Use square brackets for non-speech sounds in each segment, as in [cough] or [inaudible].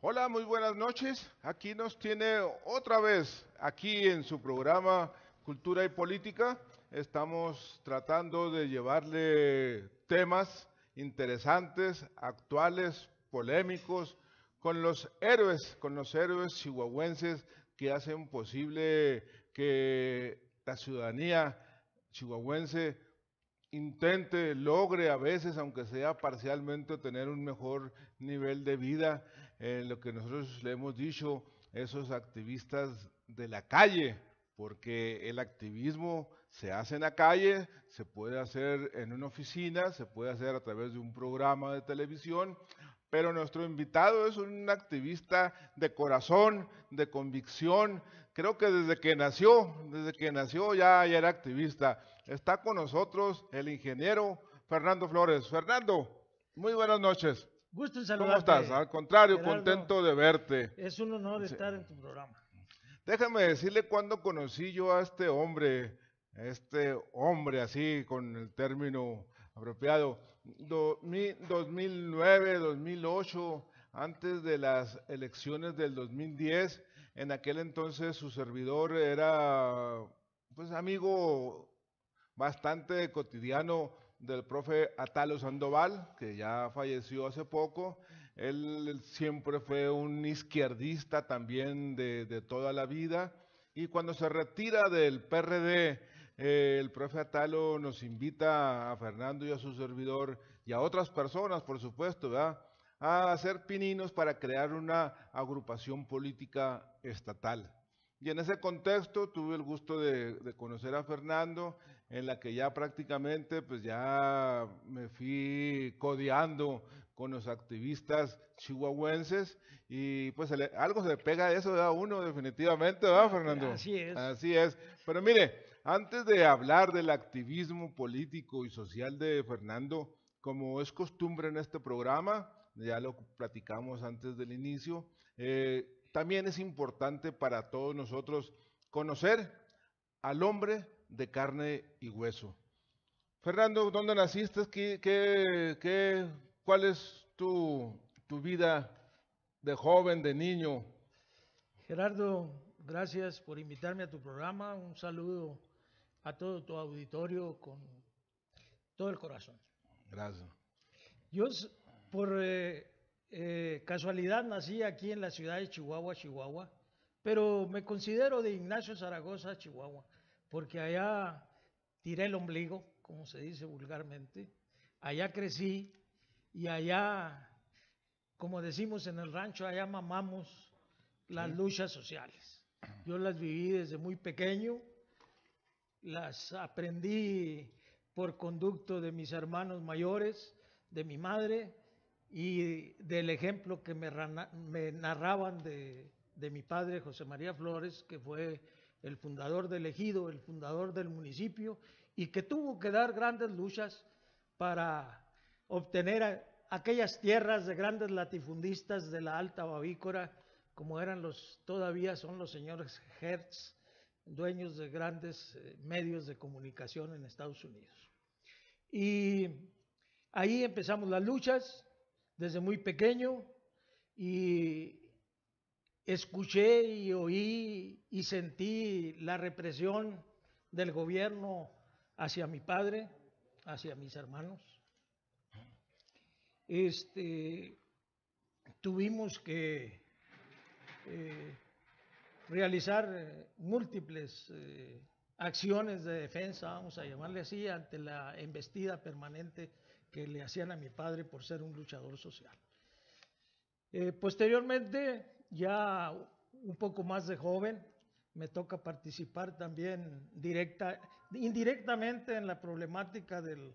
Hola, muy buenas noches. Aquí nos tiene otra vez, aquí en su programa Cultura y Política. Estamos tratando de llevarle temas interesantes, actuales, polémicos, con los héroes, con los héroes chihuahuenses que hacen posible que la ciudadanía chihuahuense intente, logre a veces, aunque sea parcialmente, tener un mejor nivel de vida. en lo que nosotros le hemos dicho, esos activistas de la calle, porque el activismo se hace en la calle, se puede hacer en una oficina, se puede hacer a través de un programa de televisión, pero nuestro invitado es un activista de corazón, de convicción. Creo que desde que nació, desde que nació ya, era activista. Está con nosotros el ingeniero Fernando Flores. Fernando, muy buenas noches. Gusto en ¿Cómo estás? Al contrario, Gerardo. contento de verte. Es un honor estar en tu programa. Déjame decirle cuándo conocí yo a este hombre, este hombre así, con el término apropiado. Do- mi- 2009, 2008, antes de las elecciones del 2010, en aquel entonces su servidor era, pues, amigo bastante cotidiano del profe Atalo Sandoval, que ya falleció hace poco. Él siempre fue un izquierdista también de, de toda la vida. Y cuando se retira del PRD, eh, el profe Atalo nos invita a Fernando y a su servidor y a otras personas, por supuesto, ¿verdad? a hacer pininos para crear una agrupación política estatal. Y en ese contexto tuve el gusto de, de conocer a Fernando, en la que ya prácticamente pues ya me fui codeando con los activistas chihuahuenses y pues se le- algo se le pega a eso a uno definitivamente, ¿verdad Fernando? Así es. Así es. Pero mire, antes de hablar del activismo político y social de Fernando, como es costumbre en este programa, ya lo platicamos antes del inicio, eh, también es importante para todos nosotros conocer al hombre de carne y hueso. Fernando, ¿dónde naciste? ¿Qué, qué- qué- cuál es tu, tu vida de joven, de niño? Gerardo, gracias por invitarme a tu programa. Un saludo a todo tu auditorio con todo el corazón. Gracias. Yo, por eh, eh, casualidad, nací aquí en la ciudad de Chihuahua, Chihuahua, pero me considero de Ignacio Zaragoza, Chihuahua, porque allá tiré el ombligo, como se dice vulgarmente, allá crecí y allá, como decimos en el rancho, allá mamamos las luchas sociales. Yo las viví desde muy pequeño, las aprendí por conducto de mis hermanos mayores, de mi madre y del ejemplo que me, narraban de, de mi padre José María Flores, que fue el fundador del ejido, el fundador del municipio y que tuvo que dar grandes luchas para obtener aquellas tierras de grandes latifundistas de la Alta Bavícora, como eran los, todavía son los señores Hertz, dueños de grandes eh, medios de comunicación en Estados Unidos. Y ahí empezamos las luchas desde muy pequeño y escuché y oí y sentí la represión del gobierno hacia mi padre, hacia mis hermanos. Este, tuvimos que eh, realizar eh, múltiples eh, acciones de defensa, vamos a llamarle así, ante la embestida permanente que le hacían a mi padre por ser un luchador social. Posteriormente, ya un poco más de joven, me toca participar también directa, indirectamente en la problemática de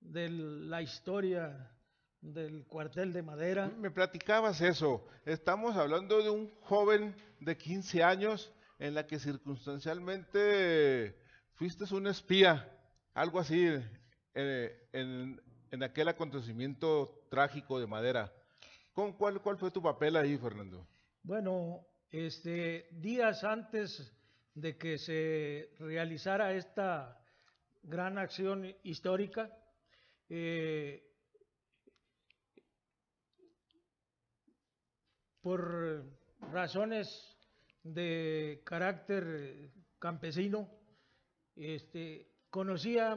la historia del cuartel de madera. Me platicabas eso. Estamos hablando de un joven de 15 años en la que circunstancialmente fuiste un espía, algo así, eh, en, en aquel acontecimiento trágico de madera. ¿Con cuál, ¿Cuál fue tu papel ahí, Fernando? Bueno, este, días antes de que se realizara esta gran acción histórica, eh, por razones de carácter campesino, este, conocía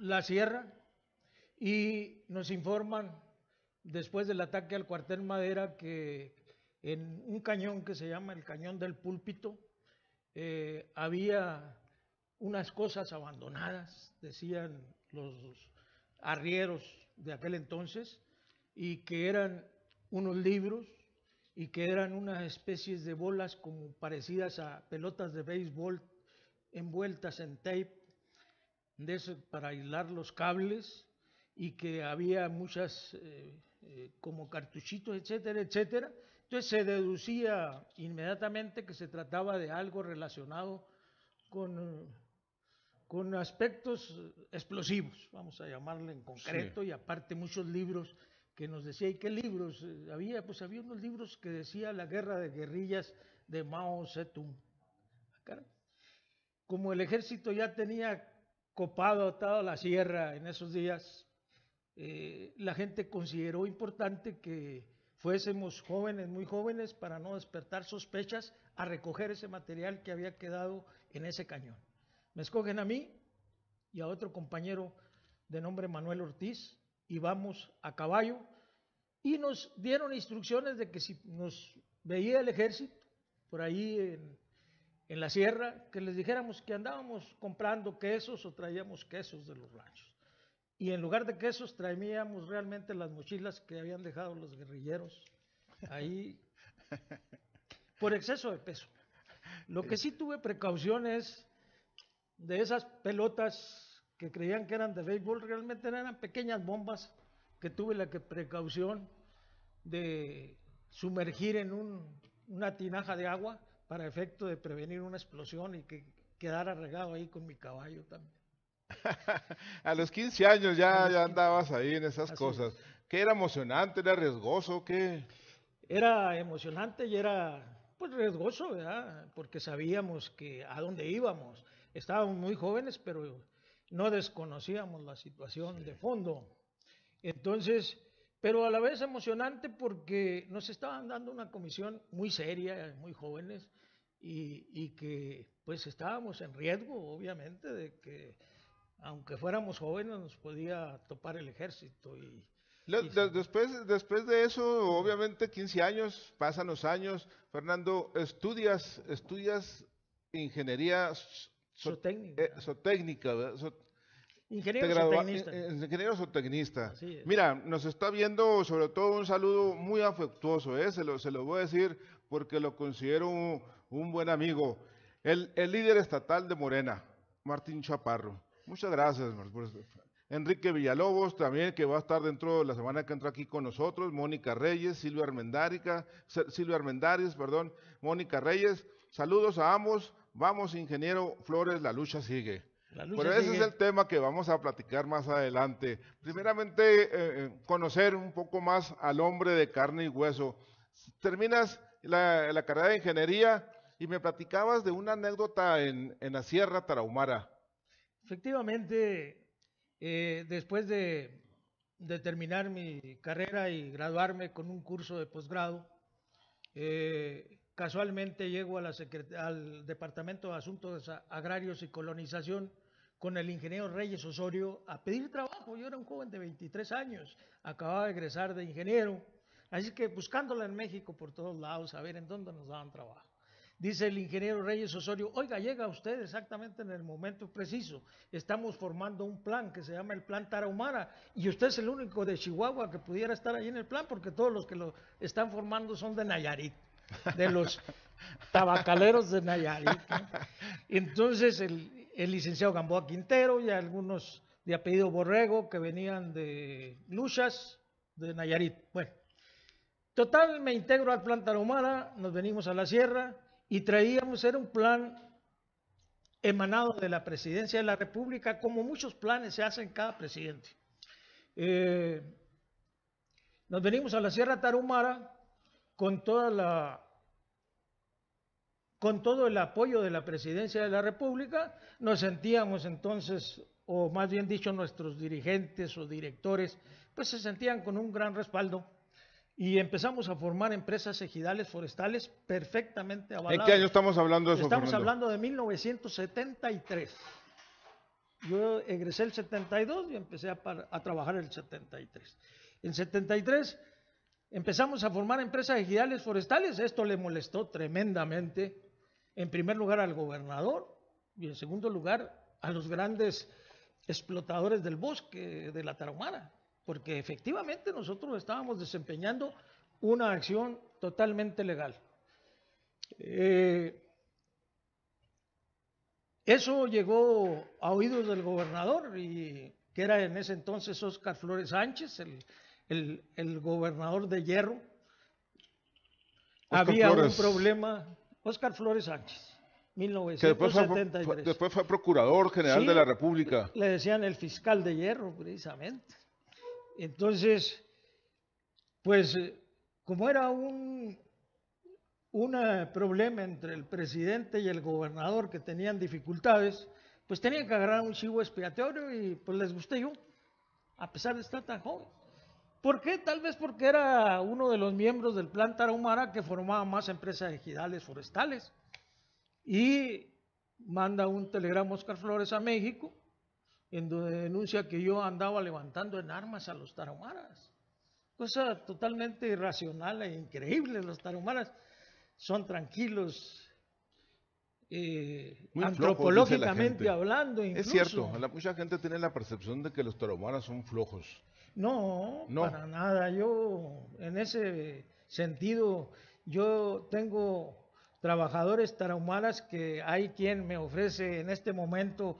la sierra y nos informan después del ataque al cuartel Madera que en un cañón que se llama el Cañón del Púlpito eh, había unas cosas abandonadas, decían los arrieros de aquel entonces, y que eran unos libros y que eran unas especies de bolas como parecidas a pelotas de béisbol envueltas en tape para aislar los cables y que había muchas eh, eh, como cartuchitos, etcétera, etcétera. Entonces se deducía inmediatamente que se trataba de algo relacionado con, con aspectos explosivos, vamos a llamarle en concreto, y aparte muchos libros que nos decía, ¿y qué libros eh, había? Pues había unos libros que decía La guerra de guerrillas de Mao Zedong. Ah, Como el ejército ya tenía copado toda la sierra en esos días, eh, la gente consideró importante que fuésemos jóvenes, muy jóvenes, para no despertar sospechas, a recoger ese material que había quedado en ese cañón. Me escogen a mí y a otro compañero de nombre Manuel Ortiz y vamos a caballo y nos dieron instrucciones de que si nos veía el ejército por ahí en, en la sierra, que les dijéramos que andábamos comprando quesos o traíamos quesos de los ranchos. Y en lugar de quesos traíamos realmente las mochilas que habían dejado los guerrilleros ahí [laughs] por exceso de peso. Lo que sí tuve precauciones de esas pelotas que creían que eran de béisbol, realmente eran pequeñas bombas que tuve la precaución de sumergir en una tinaja de agua para efecto de prevenir una explosión y que quedara regado ahí con mi caballo también. [laughs] a los 15 años ya, ya andabas ahí en esas cosas. ¿Qué era emocionante? ¿Era riesgoso? ¿Qué? Era emocionante y era pues riesgoso, ¿verdad? Porque sabíamos que a dónde íbamos. Estábamos muy jóvenes, pero no desconocíamos la situación de fondo. Entonces, pero a la vez emocionante porque nos estaban dando una comisión muy seria, muy jóvenes, y, y que pues estábamos en riesgo, obviamente, de que aunque fuéramos jóvenes, nos podía topar el ejército. Y, después, después de eso, obviamente, 15 años, pasan los años. Fernando, estudias, estudias ingeniería eh, Ingeniero zootecnista. Ingeniero zootecnista. Mira, nos está viendo sobre todo un saludo muy afectuoso, ¿eh? se, lo, se lo voy a decir porque lo considero un, buen amigo. El, el líder estatal de Morena, Martín Chaparro. Muchas gracias. Enrique Villalobos también, que va a estar dentro de la semana que entra aquí con nosotros. Mónica Reyes, Silvia Armendárica, Silvia Armendáriz, perdón, Mónica Reyes. Saludos a ambos. Vamos, ingeniero Flores, la lucha sigue. Pero ese es el tema que vamos a platicar más adelante. Primeramente, eh, eh, conocer un poco más al hombre de carne y hueso. Terminas la, carrera de ingeniería y me platicabas de una anécdota en, en la Sierra Tarahumara. Efectivamente, eh, después de, terminar mi carrera y graduarme con un curso de posgrado, eh, casualmente llego al Departamento de Asuntos Agrarios y Colonización con el ingeniero Reyes Osorio a pedir trabajo. Yo era un joven de 23 años, acababa de egresar de ingeniero, así que buscándola en México por todos lados, a ver en dónde nos daban trabajo. Dice el ingeniero Reyes Osorio, oiga, llega usted exactamente en el momento preciso. Estamos formando un plan que se llama el Plan Tarahumara y usted es el único de Chihuahua que pudiera estar ahí en el plan porque todos los que lo están formando son de Nayarit, de los [laughs] tabacaleros de Nayarit. Entonces el, el licenciado Gamboa Quintero y algunos de apellido Borrego que venían de Luchas, de Nayarit. Bueno, total, me integro al Plan Tarahumara, nos venimos a la sierra y traíamos, era un plan emanado de la presidencia de la República, como muchos planes se hacen cada presidente. Eh, nos venimos a la Sierra Tarumara con todo el apoyo de la presidencia de la República, nos sentíamos entonces, o más bien dicho, nuestros dirigentes o directores, pues se sentían con un gran respaldo y empezamos a formar empresas ejidales forestales perfectamente avaladas. ¿En qué año estamos hablando de eso, Estamos Fernando? hablando de 1973. Yo egresé el 72 y empecé a, a trabajar el 73. En 73 empezamos a formar empresas ejidales forestales. Esto le molestó tremendamente, en primer lugar al gobernador y en segundo lugar a los grandes explotadores del bosque de la Tarahumara, porque efectivamente nosotros estábamos desempeñando una acción totalmente legal. Eh, eso llegó a oídos del gobernador, y, que era en ese entonces Óscar Flores Sánchez, el, el- el gobernador de Hierro. Había Flores. un problema, Óscar Flores Sánchez, Que después fue, 1973. fue- después fue procurador general Sí. de la República. Le decían el fiscal de hierro, precisamente. Entonces, pues, eh, como era un, un eh, problema entre el presidente y el gobernador que tenían dificultades, pues tenían que agarrar un chivo expiatorio y pues les gusté yo, a pesar de estar tan joven. ¿Por qué? Tal vez porque era uno de los miembros del Plan Tarahumara que formaba más empresas ejidales forestales. Y manda un telegrama Oscar Flores a México, en donde denuncia que yo andaba levantando en armas a los tarahumaras. Cosa totalmente irracional e increíble. Los tarahumaras son tranquilos, eh, flojos, antropológicamente gente. hablando. Es Incluso. cierto, la- mucha gente tiene la percepción de que los tarahumaras son flojos. No, No. para nada. Yo, en ese sentido, yo tengo trabajadores tarahumaras que hay quien me ofrece en este momento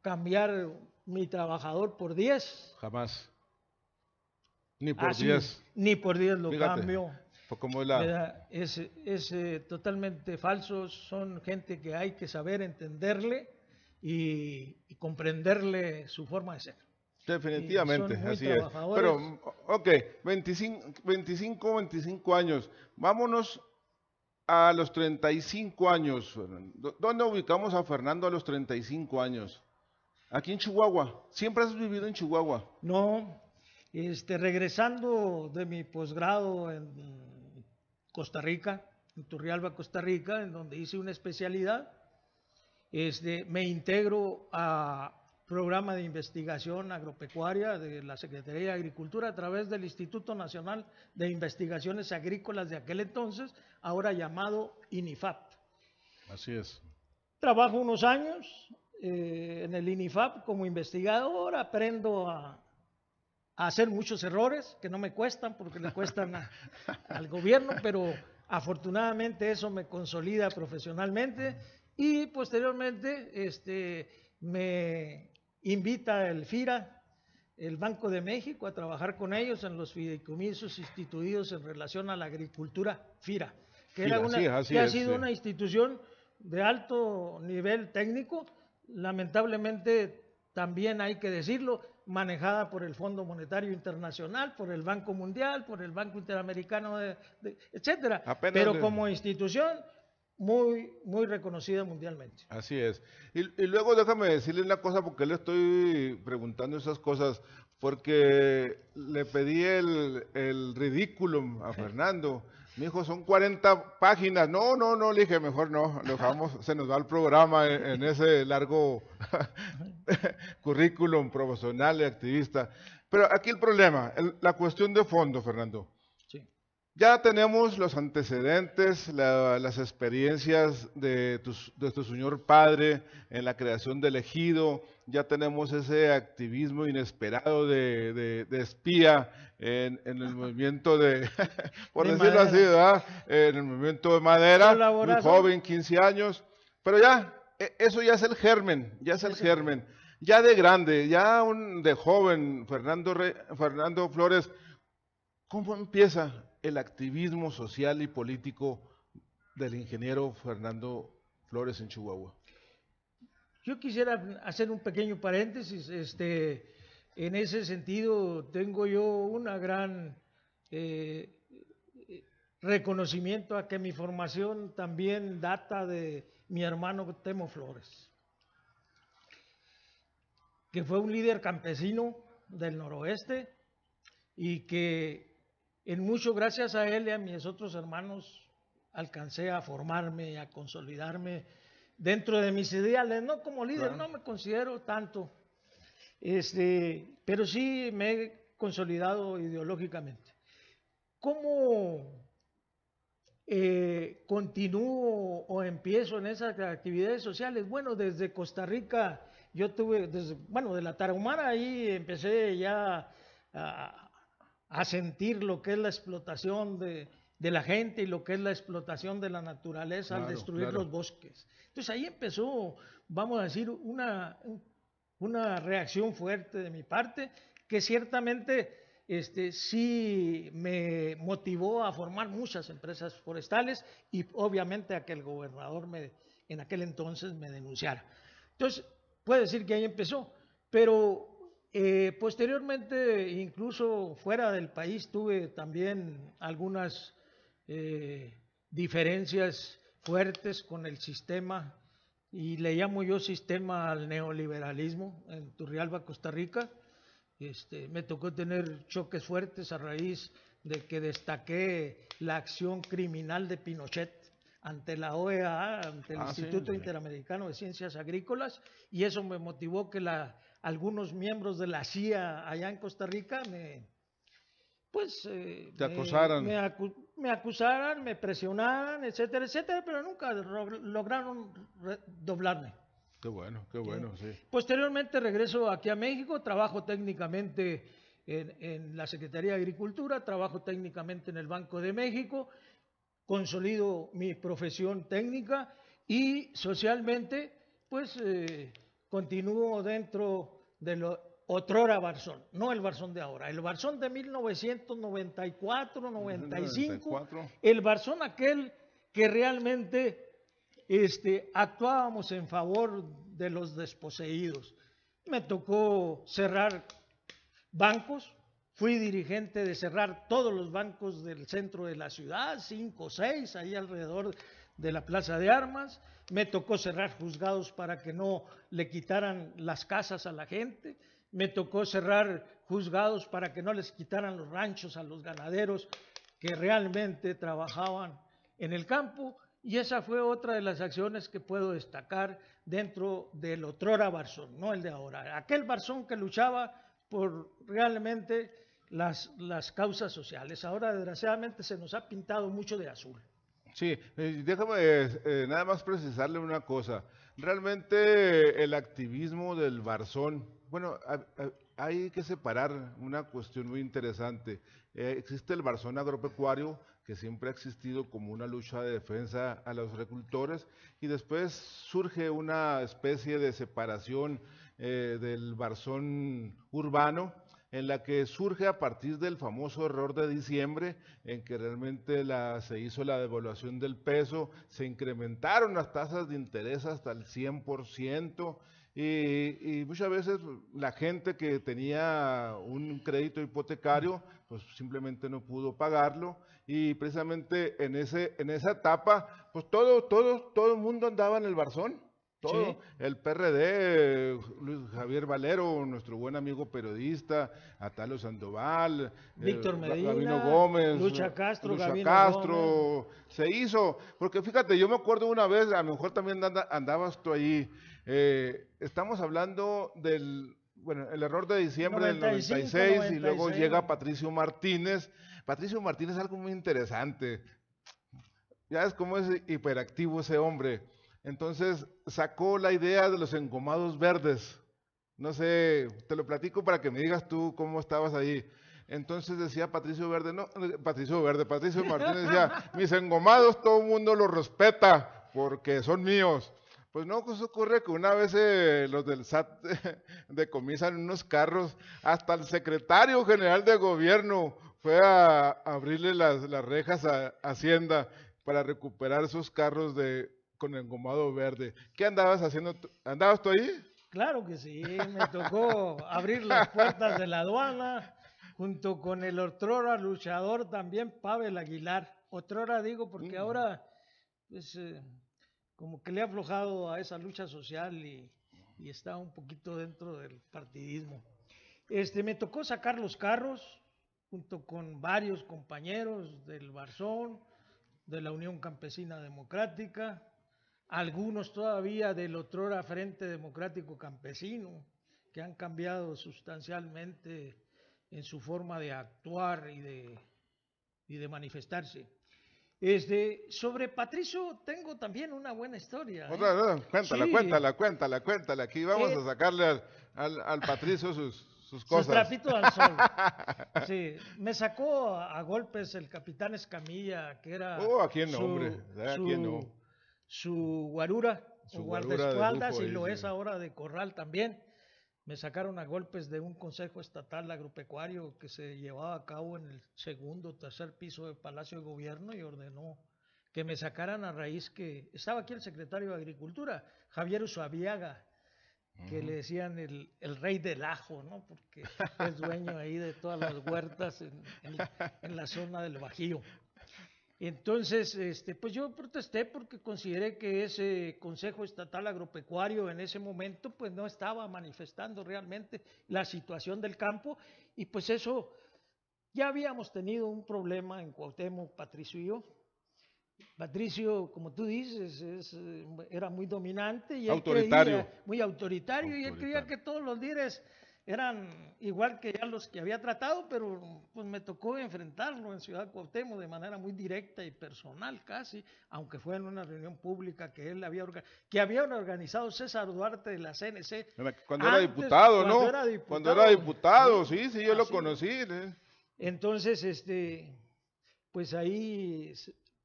cambiar mi trabajador por 10. Jamás. Ni por Así, 10. Ni por 10 lo Fíjate, cambio. Como es. Es, es, eh, totalmente falso. Son gente que hay que saber entenderle y, y comprenderle su forma de ser. Definitivamente, así es. Pero, ok, 25, 25, 25 años. Vámonos a los 35 años. ¿Dónde ubicamos a Fernando a los 35 años? Aquí en Chihuahua. ¿Siempre has vivido en Chihuahua? No, este, regresando de mi posgrado en Costa Rica, en Turrialba, Costa Rica, en donde hice una especialidad, este, me integro a programa de investigación agropecuaria de la Secretaría de Agricultura a través del Instituto Nacional de Investigaciones Agrícolas de aquel entonces, ahora llamado INIFAP. Así es. Trabajo unos años eh, en el INIFAP como investigador, aprendo a, a hacer muchos errores que no me cuestan porque le cuestan a- [laughs] al gobierno, pero afortunadamente eso me consolida profesionalmente y posteriormente este, me invita el FIRA, el Banco de México, a trabajar con ellos en los fideicomisos instituidos en relación a la agricultura FIRA, que, era FIRA, una, sí, que ha sido sí. una institución de alto nivel técnico, lamentablemente también hay que decirlo, manejada por el Fondo Monetario Internacional, por el Banco Mundial, por el Banco Interamericano, de, de- etcétera. Apenas Pero como institución muy, muy reconocida mundialmente. Así es. Y, y luego déjame decirle una cosa, porque le estoy preguntando esas cosas, porque le pedí el, el ridículum a Fernando. Me dijo, son 40 páginas. No, no, no, le dije, mejor no, lo dejamos, [laughs] se nos va el programa en, en ese largo [laughs] currículum profesional y activista. Pero aquí el problema, el- la cuestión de fondo, Fernando. Ya tenemos los antecedentes, la- las experiencias de tu, de tu señor padre en la creación del ejido, ya tenemos ese activismo inesperado de, de- de espía en, en el movimiento de, [laughs] por De decirlo así, madera. ¿verdad? En el movimiento de madera, muy joven, 15 años, pero ya, e- eso ya es el germen, ya es el Es el germen. Ya de grande, ya un, de joven, Fernando, Re- Fernando Flores, ¿Cómo empieza el activismo social y político del ingeniero Fernando Flores en Chihuahua? Yo quisiera hacer un pequeño paréntesis. Este, en ese sentido, tengo yo una gran eh, reconocimiento a que mi formación también data de mi hermano Temo Flores, que fue un líder campesino del noroeste y que en mucho gracias a él y a mis otros hermanos alcancé a formarme, a consolidarme dentro de mis ideales, no como líder, no me considero tanto, este, pero sí me he consolidado ideológicamente. ¿Cómo eh, continúo o empiezo en esas actividades sociales? Bueno, desde Costa Rica, yo tuve, desde, bueno, de la Tarahumara ahí empecé ya a, a sentir lo que es la explotación de, de la gente y lo que es la explotación de la naturaleza al destruir los bosques. Entonces ahí empezó, vamos a decir, una, una reacción fuerte de mi parte que ciertamente este, sí me motivó a formar muchas empresas forestales y obviamente a que el gobernador me, en aquel entonces me denunciara. Entonces, puede decir que ahí empezó, pero eh, posteriormente, incluso fuera del país, tuve también algunas eh, diferencias fuertes con el sistema, y le llamo yo sistema al neoliberalismo en Turrialba, Costa Rica. Este, me tocó tener choques fuertes a raíz de que destaqué la acción criminal de Pinochet ante la OEA, ante el ah, Instituto Interamericano de Ciencias Agrícolas, y eso me motivó que la, algunos miembros de la CIA allá en Costa Rica me, pues eh, me, acusaran. Me, acusaran, me presionaran, etcétera, etcétera, pero nunca lograron doblarme. Qué bueno, qué bueno, sí. Posteriormente regreso aquí a México, trabajo técnicamente en, en, la Secretaría de Agricultura, trabajo técnicamente en el Banco de México, consolido mi profesión técnica y socialmente, pues eh, continúo dentro de lo otrora Barzón, no el Barzón de ahora, el Barzón de 1994, 95, el Barzón aquel que realmente este, actuábamos en favor de los desposeídos. Me tocó cerrar bancos, fui dirigente de cerrar todos los bancos del centro de la ciudad, cinco o seis, ahí alrededor de la Plaza de Armas, me tocó cerrar juzgados para que no le quitaran las casas a la gente, me tocó cerrar juzgados para que no les quitaran los ranchos a los ganaderos que realmente trabajaban en el campo y esa fue otra de las acciones que puedo destacar dentro del otrora Barzón, no el de ahora. Aquel Barzón que luchaba por realmente las, las causas sociales. Ahora, desgraciadamente, se nos ha pintado mucho de azul. Sí, eh, déjame eh, nada más precisarle una cosa. Realmente el activismo del Barzón bueno, hay que separar una cuestión muy interesante. Eh, existe el barzón agropecuario, que siempre ha existido como una lucha de defensa a los agricultores, y después surge una especie de separación eh, del barzón urbano, en la que surge a partir del famoso error de diciembre, en que realmente se hizo la devaluación del peso, se incrementaron las tasas de interés hasta el 100%, y, muchas veces la gente que tenía un crédito hipotecario, pues simplemente no pudo pagarlo. Y precisamente en, ese, en esa etapa, pues todo, todo, todo el mundo andaba en el barzón. Todo, el PRD, Luis Javier Valero, nuestro buen amigo periodista, Atalo Sandoval, Víctor eh, Medina, Gómez, Lucha Castro, Lucha Castro, se hizo, porque fíjate, yo me acuerdo una vez, a lo mejor también andabas tú ahí, eh, estamos hablando del, bueno, el error de diciembre del 96 y luego llega Patricio Martínez. Patricio Martínez es algo muy interesante. Ya es como es hiperactivo ese hombre. Entonces sacó la idea de los engomados verdes. No sé, te lo platico para que me digas tú cómo estabas ahí. Entonces decía Patricio Verde, no, Patricio Verde, Patricio Martínez decía, [laughs] mis engomados todo el mundo los respeta porque son míos. Pues no, pues ocurre que una vez eh, los del SAT [laughs] decomisan unos carros, hasta el secretario general de gobierno fue a, abrirle las, rejas a, Hacienda para recuperar esos carros de con engomado verde. ¿Qué andabas haciendo? ¿Andabas tú ahí? Claro que sí, me tocó abrir las puertas de la aduana junto con el otrora luchador también Pavel Aguilar. Otrora digo porque mm. ahora pues, eh, como que le ha aflojado a esa lucha social y, está un poquito dentro del partidismo. Este, me tocó sacar los carros, junto con varios compañeros del Barzón, de la Unión Campesina Democrática, algunos todavía del otrora Frente Democrático Campesino, que han cambiado sustancialmente en su forma de actuar y de, y de manifestarse. Este, sobre Patricio tengo también una buena historia. ¿eh? Otra, cuéntala, cuéntala, cuéntala, cuéntala. Aquí vamos a sacarle al, al, Patricio sus, sus cosas. Sus trapitos al sol. [laughs] Sí, me sacó a, golpes el capitán Escamilla, que era. Oh, ¿a quién no, hombre? ¿A quién no? Su guarura, su guardaespaldas, y lo es ahora de corral también. Me sacaron a golpes de un consejo estatal agropecuario que se llevaba a cabo en el segundo o tercer piso del Palacio de Gobierno y ordenó que me sacaran a raíz que estaba aquí el secretario de Agricultura, Javier Usuaviaga, que le decían el, rey del ajo, ¿no? Porque es dueño ahí de todas las huertas en, en la zona del Bajío. Entonces, este, pues yo protesté porque consideré que ese Consejo Estatal Agropecuario en ese momento pues no estaba manifestando realmente la situación del campo y pues eso ya habíamos tenido un problema en Cuauhtémoc, Patricio y yo. Patricio, como tú dices, era muy dominante y autoritario. muy autoritario, y él creía que todos los líderes eran igual que ya los que había tratado, pero pues me tocó enfrentarlo en Ciudad Cuauhtémoc de manera muy directa y personal casi, aunque fue en una reunión pública que él había que había organizado César Duarte de la CNC. Cuando era diputado, ¿no? cuando era diputado, sí, sí, yo lo conocí. ¿eh? Entonces, este, pues ahí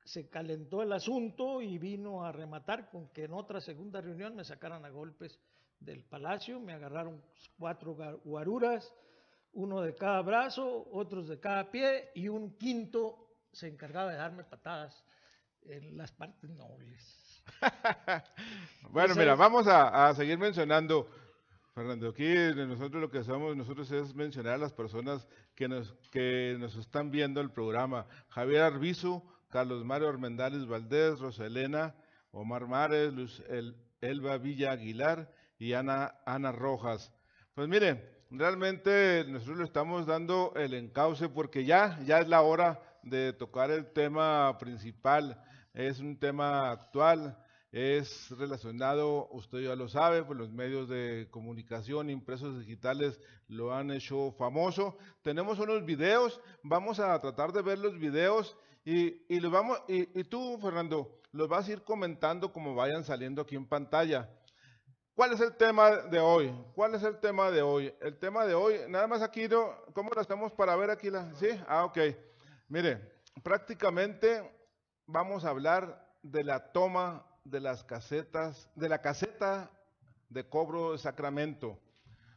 se calentó el asunto y vino a rematar con que en otra segunda reunión me sacaran a golpes del palacio, me agarraron cuatro guaruras, uno de cada brazo, otros de cada pie y un quinto se encargaba de darme patadas en las partes nobles. [laughs] bueno, mira, vamos a, seguir mencionando, Fernando, aquí nosotros lo que hacemos nosotros es mencionar a las personas que nos, que nos están viendo el programa. Javier Arbizu, Carlos Mario Armendales Valdés, Roselena, Omar Mares, Luz, el, Elba Villa Aguilar, y Ana, Ana Rojas. Pues mire, realmente nosotros le estamos dando el encauce porque ya, ya es la hora de tocar el tema principal. Es un tema actual, es relacionado, usted ya lo sabe, pues los medios de comunicación, impresos digitales lo han hecho famoso. Tenemos unos videos, vamos a tratar de ver los videos y, y, vamos, y, y tú, Fernando, los vas a ir comentando como vayan saliendo aquí en pantalla. ¿Cuál es el tema de hoy? ¿Cuál es el tema de hoy? El tema de hoy, nada más aquí, ¿cómo lo hacemos para ver aquí? La, ¿Sí? Ah, ok. Mire, prácticamente vamos a hablar de la toma de las casetas, de la caseta de cobro de Sacramento.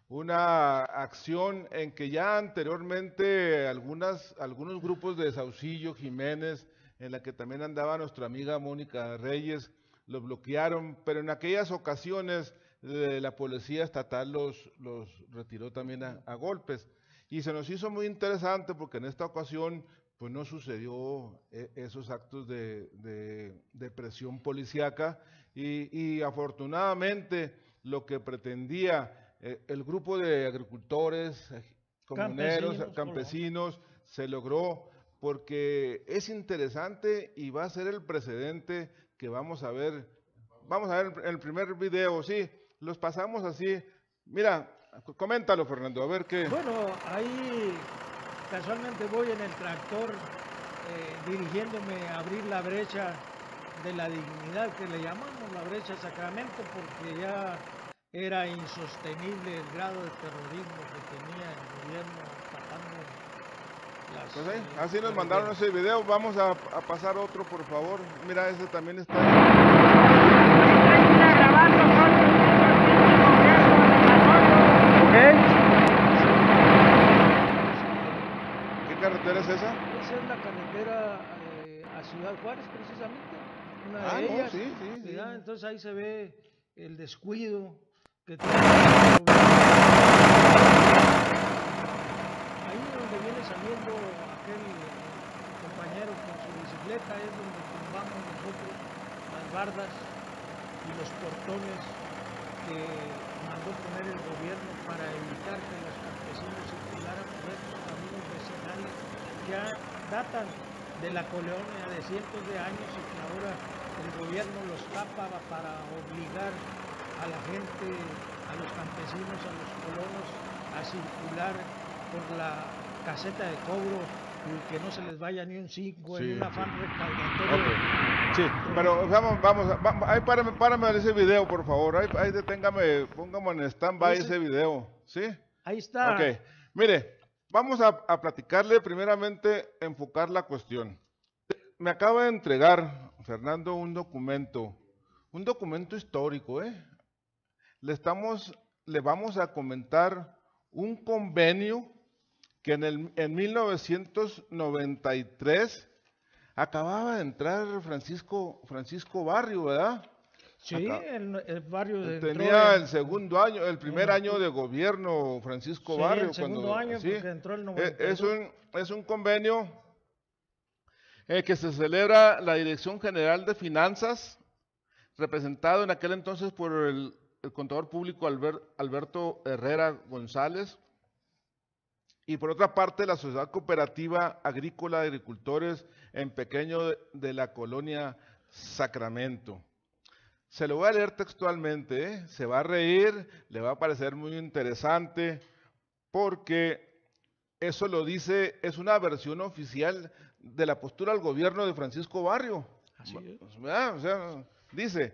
Una acción en que ya anteriormente algunas, algunos grupos de Saucillo, Jiménez, en la que también andaba nuestra amiga Mónica Reyes, lo bloquearon, pero en aquellas ocasiones la policía estatal los, los retiró también a, golpes. Y se nos hizo muy interesante porque en esta ocasión pues no sucedió eh, esos actos de, de, presión policíaca y, afortunadamente lo que pretendía eh, el grupo de agricultores, eh, comuneros, campesinos, campesinos se logró porque es interesante y va a ser el precedente que vamos a ver. Vamos a ver el primer video, sí, los pasamos así. Mira, coméntalo, Fernando, a ver qué. Bueno, ahí casualmente voy en el tractor eh, dirigiéndome a abrir la brecha de la dignidad que le llamamos la brecha Sacramento, porque ya era insostenible el grado de terrorismo que tenía el gobierno tapando las, pues ahí, así nos mandaron ese video, vamos a, a, pasar otro por favor, mira ese también está... carretera es esa? Esa es la carretera eh, a Ciudad Juárez, precisamente. Una de ah, ellas. No, sí, sí, sí. Entonces ahí se ve el descuido que tiene. Ahí donde viene saliendo aquel compañero con su bicicleta es donde tumbamos nosotros las bardas y los portones que mandó poner el gobierno para evitar que los campesinos circularan por que datan de la colonia de cientos de años y que ahora el gobierno los tapa para obligar a la gente, a los campesinos, a los colonos a circular por la caseta de cobro y que no se les vaya ni un 5 en un afán recaudatorio. Sí, pero vamos, vamos, vamos ahí párame, párame ese video, por favor. Ahí, ahí deténgame, póngame en stand-by ese video. ¿Sí? Ahí está. Ok, mire, vamos a, platicarle primeramente, enfocar la cuestión. Me acaba de entregar, Fernando, un documento, un documento histórico, ¿eh? Le estamos, le vamos a comentar un convenio que en, el, en 1993 acababa de entrar Francisco, Francisco Barrio, ¿verdad? Sí, el, barrio de Tenía el segundo año, el primer año de gobierno Francisco Barrio. El segundo año porque entró el 92. E, es, un, es un convenio eh, que se celebra la Dirección General de Finanzas, representado en aquel entonces por el, el contador público Alberto Herrera González, y por otra parte la Sociedad Cooperativa Agrícola de Agricultores en Pequeño de, la colonia Sacramento. Se lo voy a leer textualmente, ¿eh? se va a reír, le va a parecer muy interesante, porque eso lo dice, es una versión oficial de la postura del gobierno de Francisco Barrio. Así O sea, dice,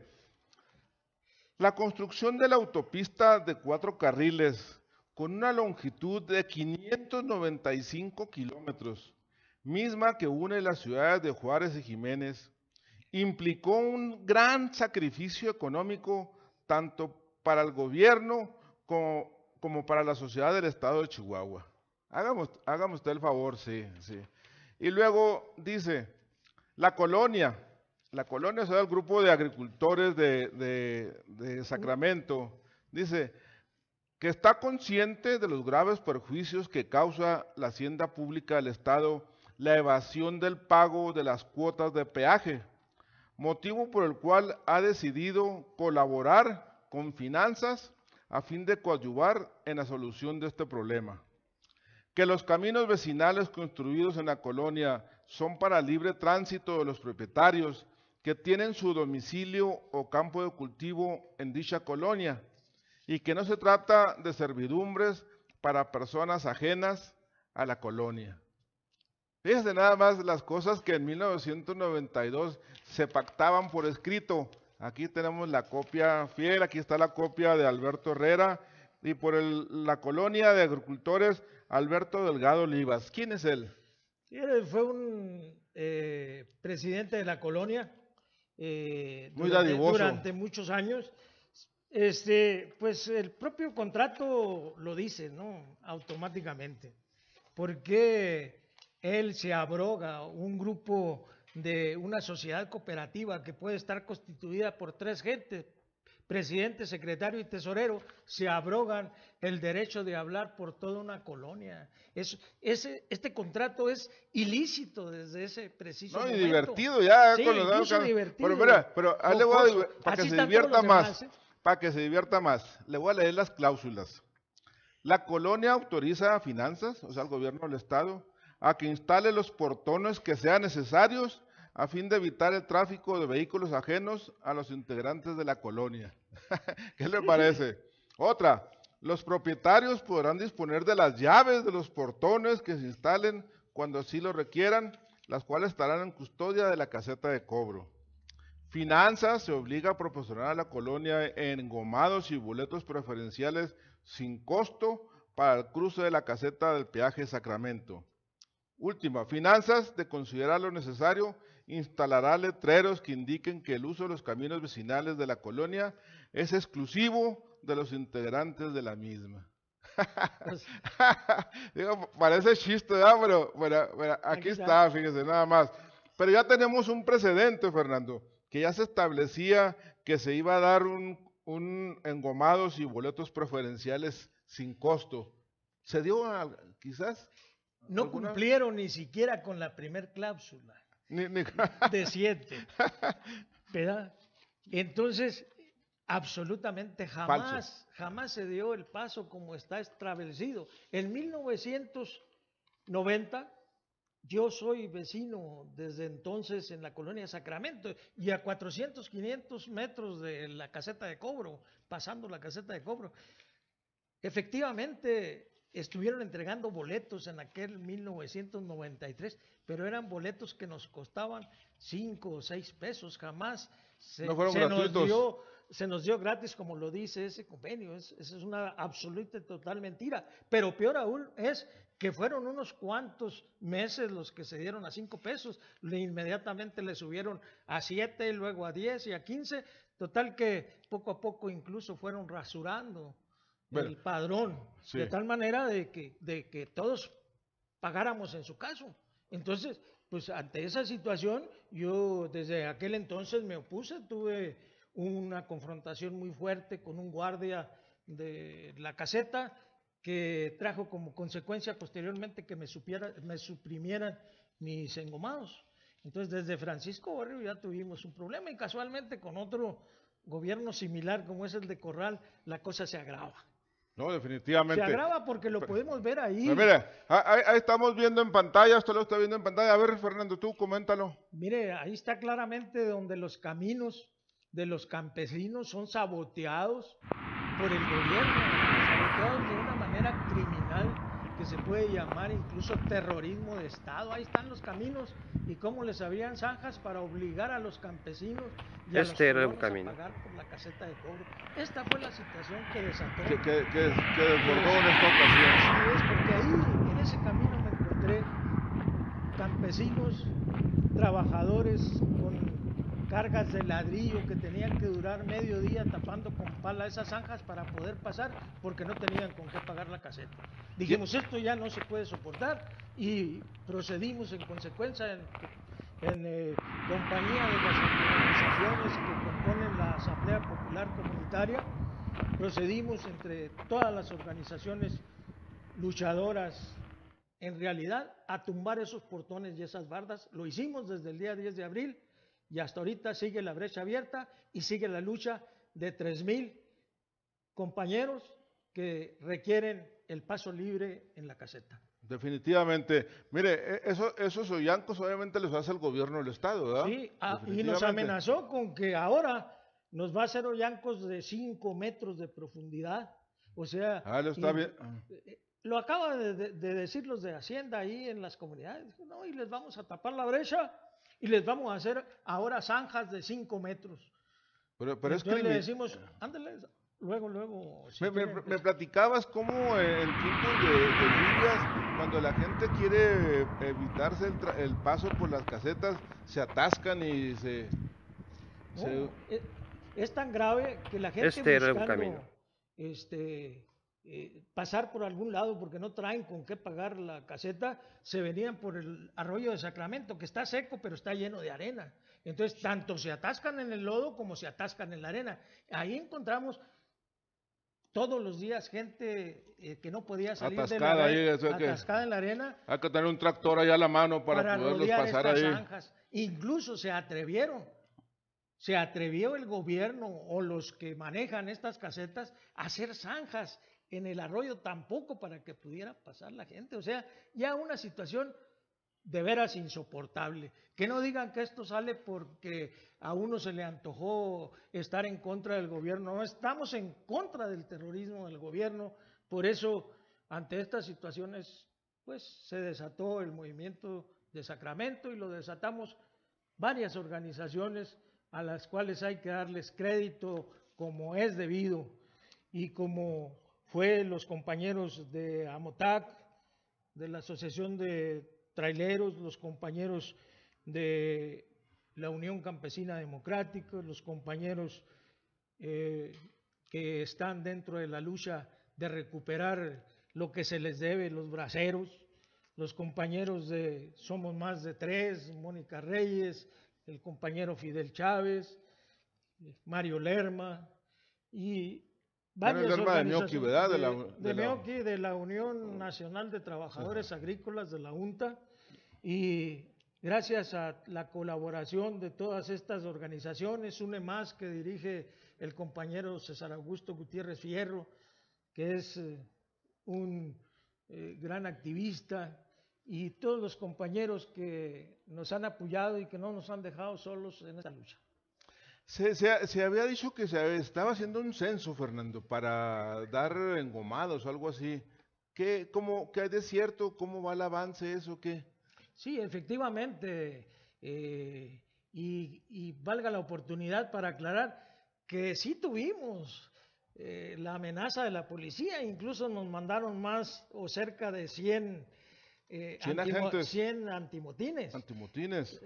la construcción de la autopista de cuatro carriles con una longitud de 595 kilómetros, misma que une las ciudades de Juárez y Jiménez, implicó un gran sacrificio económico tanto para el gobierno como, para la sociedad del estado de Chihuahua. Hágame, usted el favor, sí, sí. Y luego dice, la colonia, la colonia es el grupo de agricultores de Sacramento, dice, que está consciente de los graves perjuicios que causa la hacienda pública del Estado la evasión del pago de las cuotas de peaje, motivo por el cual ha decidido colaborar con finanzas a fin de coadyuvar en la solución de este problema. Que los caminos vecinales construidos en la colonia son para libre tránsito de los propietarios que tienen su domicilio o campo de cultivo en dicha colonia y que no se trata de servidumbres para personas ajenas a la colonia. Fíjense nada más las cosas que en 1992 se pactaban por escrito. Aquí tenemos la copia fiel, aquí está la copia de Alberto Herrera y por la colonia de agricultores Alberto Delgado Olivas. ¿Quién es él? él fue un eh, presidente de la colonia eh, Muy durante muchos años este, pues el propio contrato lo dice, ¿no? Automáticamente. Porque él se abroga un grupo de una sociedad cooperativa que puede estar constituida por tres gentes, presidente, secretario y tesorero, se abrogan el derecho de hablar por toda una colonia. Es, ese, este contrato es ilícito desde ese preciso no, y divertido ya. Sí, con los divertido. Pero, mira, pero para que se divierta más. ¿eh? para que se divierta más, le voy a leer las cláusulas. La colonia autoriza a finanzas, o sea, al gobierno del Estado, a que instale los portones que sean necesarios a fin de evitar el tráfico de vehículos ajenos a los integrantes de la colonia. [laughs] ¿Qué le parece? Otra, los propietarios podrán disponer de las llaves de los portones que se instalen cuando así lo requieran, las cuales estarán en custodia de la caseta de cobro. Finanzas se obliga a proporcionar a la colonia engomados y boletos preferenciales sin costo para el cruce de la caseta del peaje Sacramento. Última, Finanzas, de considerar lo necesario, instalará letreros que indiquen que el uso de los caminos vecinales de la colonia es exclusivo de los integrantes de la misma. Pues [laughs] Digo, parece chiste, Pero, aquí está, fíjese, nada más. Pero ya tenemos un precedente, Fernando que ya se establecía que se iba a dar un, engomados y boletos preferenciales sin costo. ¿Se dio quizás? No cumplieron ni siquiera con la primer cláusula [laughs] de siete. [laughs] ¿Verdad? Entonces, absolutamente jamás, jamás se dio el paso como está establecido. En 1900 90, yo soy vecino desde entonces en la colonia Sacramento y a 400, 500 metros de la caseta de cobro, pasando la caseta de cobro. Efectivamente, estuvieron entregando boletos en aquel 1993, pero eran boletos que nos costaban 5 o 6 pesos, jamás se, nos dio se nos dio gratis, como lo dice ese convenio. Esa es una absoluta y total mentira. Pero peor aún es que fueron unos cuantos meses los que se dieron a cinco pesos, le inmediatamente le subieron a siete, luego a diez y a quince, total que poco a poco incluso fueron rasurando el padrón, de tal manera de que, de que todos pagáramos en su caso. Entonces, pues ante esa situación, yo desde aquel entonces me opuse, tuve una confrontación muy fuerte con un guardia de la caseta que trajo como consecuencia posteriormente que me, supiera, me suprimieran mis engomados. Entonces, desde Francisco Barrio ya tuvimos un problema y casualmente con otro gobierno similar como es el de Corral, la cosa se agrava. No, definitivamente. Se agrava porque lo podemos ver ahí. mire, ahí, ahí, estamos viendo en pantalla, esto lo está viendo en pantalla. A ver, Fernando, tú coméntalo. Mire, ahí está claramente donde los caminos de los campesinos son saboteados por el gobierno, saboteados de una manera criminal que se puede llamar incluso terrorismo de Estado. Ahí están los caminos y cómo les abrían zanjas para obligar a los campesinos este los a pagar por la caseta de cobro. Esta fue la situación que desató. Que, que, que, desbordó en esta ocasión. Sí, es porque ahí en ese camino me encontré campesinos, trabajadores con cargas de ladrillo que tenían que durar medio día tapando con pala esas zanjas para poder pasar porque no tenían con qué pagar la caseta. Dijimos, esto ya no se puede soportar y procedimos en consecuencia en, eh, compañía de las organizaciones que componen la Asamblea Popular Comunitaria, procedimos entre todas las organizaciones luchadoras en realidad a tumbar esos portones y esas bardas. Lo hicimos desde el día 10 de abril y hasta ahorita sigue la brecha abierta y sigue la lucha de 3.000 compañeros que requieren el paso libre en la caseta. Definitivamente. Mire, e, eso, esos ollancos obviamente los hace el gobierno del Estado, ¿verdad? Sí, ah, y nos amenazó con que ahora nos va a hacer ollancos de 5 metros de profundidad. O sea, ah, lo, está bien. Eh, lo acaba de, de, decir los de Hacienda ahí en las comunidades. No, y les vamos a tapar la brecha y les vamos a hacer ahora zanjas de 5 metros. Pero, pero Entonces le decimos, ándale, luego, luego. me, me, platicabas cómo en tiempos de, lluvias, cuando la gente quiere evitarse el, paso por las casetas, se atascan y se... Es, tan grave que la gente este buscando, camino. Este, eh, pasar por algún lado porque no traen con qué pagar la caseta, se venían por el arroyo de Sacramento, que está seco pero está lleno de arena. Entonces, tanto se atascan en el lodo como se atascan en la arena. Ahí encontramos todos los días gente eh, que no podía salir de la ahí, atascada en la arena. Hay que tener un tractor ahí a la mano para, poderlos pasar ahí. Incluso se atrevieron se atrevió el gobierno o los que manejan estas casetas a hacer zanjas en el arroyo tampoco para que pudiera pasar la gente. O sea, ya una situación de veras insoportable. Que no digan que esto sale porque a uno se le antojó estar en contra del gobierno. No, estamos en contra del terrorismo del gobierno. Por eso, ante estas situaciones, pues se desató el movimiento de Sacramento y lo desatamos varias organizaciones a las cuales hay que darles crédito como es debido y como fue los compañeros de Amotac, de la Asociación de Traileros, los compañeros de la Unión Campesina Democrática, los compañeros eh, que están dentro de la lucha de recuperar lo que se les debe, los braceros, los compañeros de Somos Más de Tres, Mónica Reyes, el compañero Fidel Chávez, Mario Lerma y varias organizaciones de, de, la, de, de, la, Unión Nacional de Trabajadores Agrícolas de la UNTA y gracias a la colaboración de todas estas organizaciones, une más que dirige el compañero César Augusto Gutiérrez Fierro, que es eh, un eh, gran activista y todos los compañeros que nos han apoyado y que no nos han dejado solos en esta lucha. Se, había dicho que se estaba haciendo un censo, Fernando, para dar engomados o algo así. ¿Qué, cómo, qué es cierto? ¿Cómo va el avance eso? ¿Qué? Sí, efectivamente. Eh, y, valga la oportunidad para aclarar que sí tuvimos eh, la amenaza de la policía, incluso nos mandaron más o cerca de 100, eh, agentes. 100 antimotines. Antimotines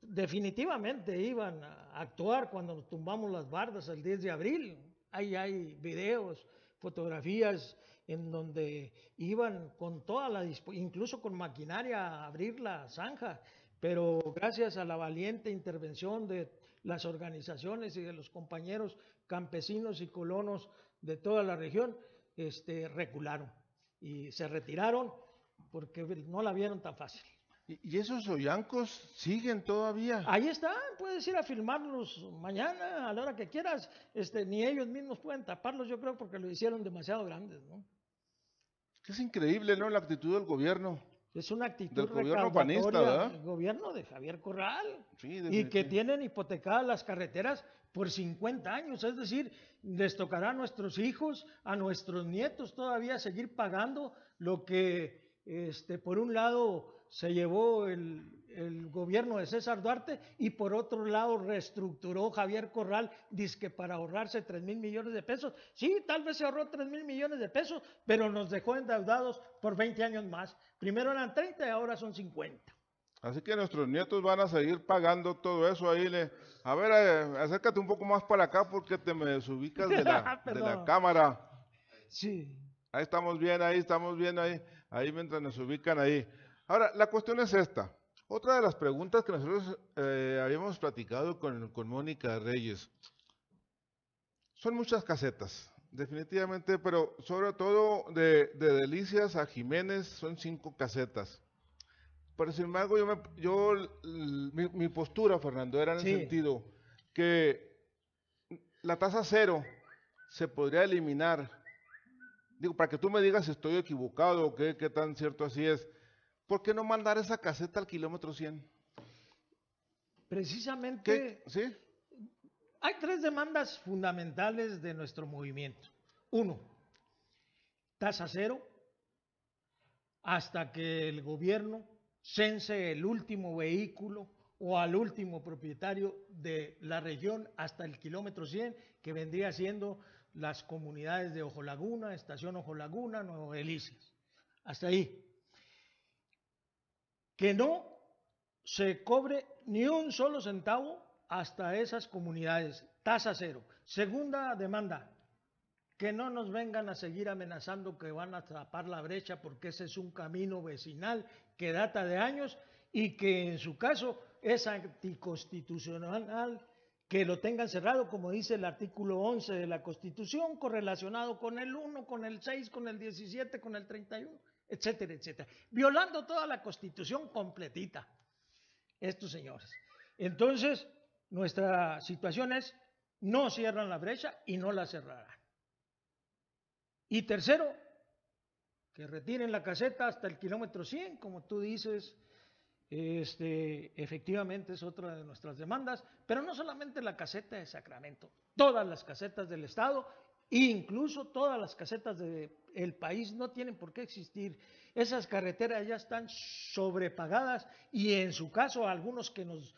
definitivamente iban a actuar cuando nos tumbamos las bardas el 10 de abril. Ahí hay videos, fotografías en donde iban con toda la incluso con maquinaria a abrir la zanja, pero gracias a la valiente intervención de las organizaciones y de los compañeros campesinos y colonos de toda la región, este, recularon y se retiraron porque no la vieron tan fácil. ¿Y esos hoyancos siguen todavía? Ahí están, puedes ir a filmarlos mañana, a la hora que quieras. Este, ni ellos mismos pueden taparlos, yo creo, porque lo hicieron demasiado grandes, ¿no? Es increíble, ¿no? La actitud del gobierno. Es una actitud del gobierno panista, ¿verdad? El gobierno de Javier Corral. Sí, y que tienen hipotecadas las carreteras por 50 años, es decir, les tocará a nuestros hijos, a nuestros nietos todavía seguir pagando lo que, este, por un lado, se llevó el, gobierno de César Duarte y por otro lado reestructuró Javier Corral, que para ahorrarse 3 mil millones de pesos. Sí, tal vez se ahorró 3 mil millones de pesos, pero nos dejó endeudados por 20 años más. Primero eran 30 y ahora son 50. Así que nuestros nietos van a seguir pagando todo eso ahí. Le... A ver, eh, acércate un poco más para acá porque te me desubicas de la, [laughs] de la cámara. Sí. Ahí estamos bien, ahí estamos bien, ahí, ahí mientras nos ubican ahí. Ahora, la cuestión es esta. Otra de las preguntas que nosotros eh, habíamos platicado con, Mónica Reyes. Son muchas casetas, definitivamente, pero sobre todo de, Delicias a Jiménez son cinco casetas. Pero sin embargo, yo, yo mi, postura, Fernando, era en el sentido que la tasa cero se podría eliminar. Digo, para que tú me digas si estoy equivocado o qué, qué tan cierto así es. ¿Por qué no mandar esa caseta al kilómetro 100? Precisamente. ¿Sí? Hay tres demandas fundamentales de nuestro movimiento. Uno, tasa cero, hasta que el gobierno cense el último vehículo o al último propietario de la región hasta el kilómetro 100, que vendría siendo las comunidades de Ojo Laguna, Estación Ojo Laguna, Nuevo Delicias. Hasta ahí que no se cobre ni un solo centavo hasta esas comunidades, tasa cero. Segunda demanda, que no nos vengan a seguir amenazando que van a tapar la brecha porque ese es un camino vecinal que data de años y que en su caso es anticonstitucional que lo tengan cerrado, como dice el artículo 11 de la Constitución, correlacionado con el 1, con el 6, con el 17, con el 31 etcétera, etcétera. Violando toda la constitución completita, estos señores. Entonces, nuestra situación es, no cierran la brecha y no la cerrarán. Y tercero, que retiren la caseta hasta el kilómetro 100, como tú dices, este, efectivamente es otra de nuestras demandas, pero no solamente la caseta de Sacramento, todas las casetas del Estado Incluso todas las casetas del país no tienen por qué existir. Esas carreteras ya están sobrepagadas y en su caso algunos que nos